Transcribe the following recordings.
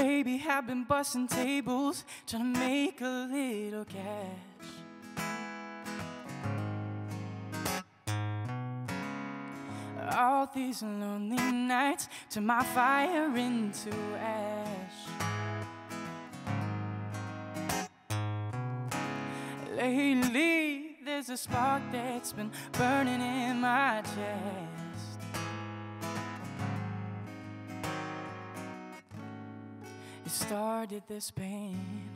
Baby, I've been busting tables, trying to make a little cash. All these lonely nights turn my fire into ash. Lately, there's a spark that's been burning in my chest. Started this pain,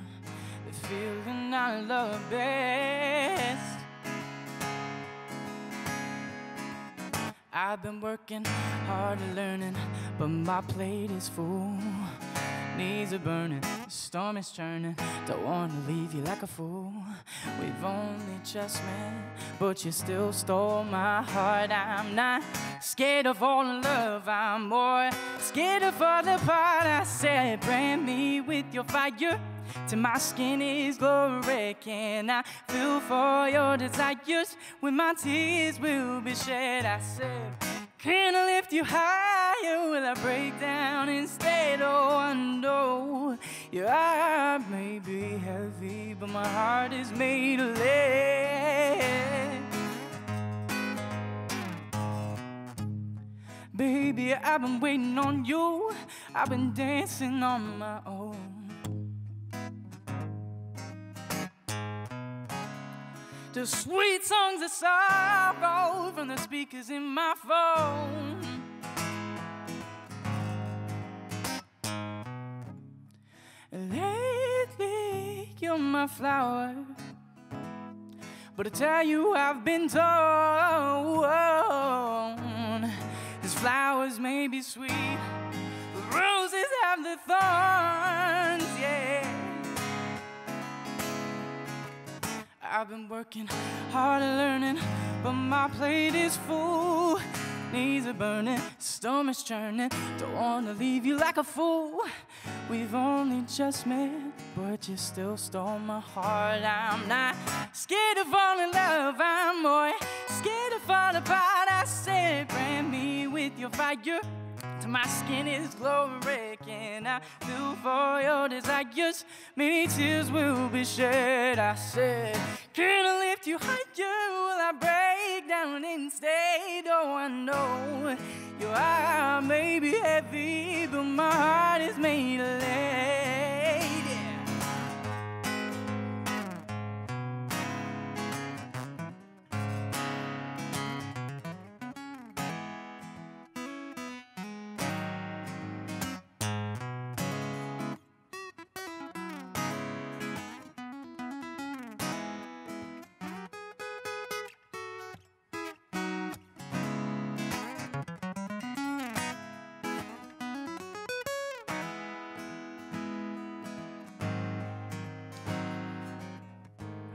the feeling I love best. I've been working hard and learning, but my plate is full. Knees are burning, the storm is churning. Don't wanna leave you like a fool. We've only just met, but you still stole my heart. I'm not scared of all in love, I'm more scared of all the part. I said, brand me with your fire till my skin is glory. Can I feel for your desires when my tears will be shed? I said, Can I lift you higher? Will I break down instead? Oh, I know your heart may be heavy, but my heart is made of lead. Baby, I've been waiting on you. I've been dancing on my own. The sweet songs of sorrow from the speakers in my phone. Lately, you're my flower. But I tell you, I've been told these flowers may be sweet, but roses have the thorns, yeah. I've been working hard and learning, but my plate is full. Knees are burning, storm is churning. Don't wanna leave you like a fool. We've only just met, but you still stole my heart. I'm not scared of falling in love, I'm more scared of falling apart. I said, brand me with your fire till my skin is glory. Can I do for your desires? Many tears will be shed. I said, Can I lift you higher? Will I break down instead? Oh, I know your heart may be heavy, but my heart is made of lead.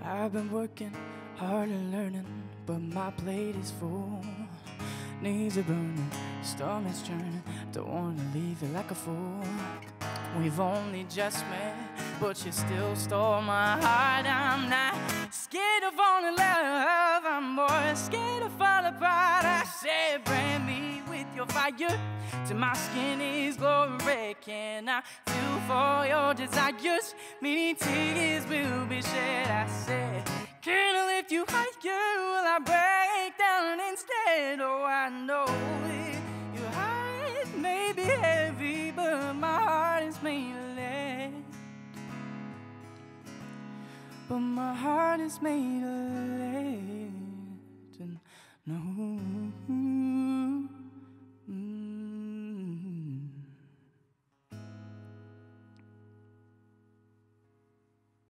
I've been working hard and learning, but my plate is full. Knees are burning, storm is churning. Don't wanna leave you like a fool. We've only just met, but you still stole my heart. I'm not scared of in love. I'm more scared of falling apart. I with your fire till my skin is glory. Can I feel for your desires? Many tears will be shed. I said, Can I lift you higher? Will I break down instead? Oh, I know your heart may be heavy, but my heart is made of lead. But my heart is made of lead. And no.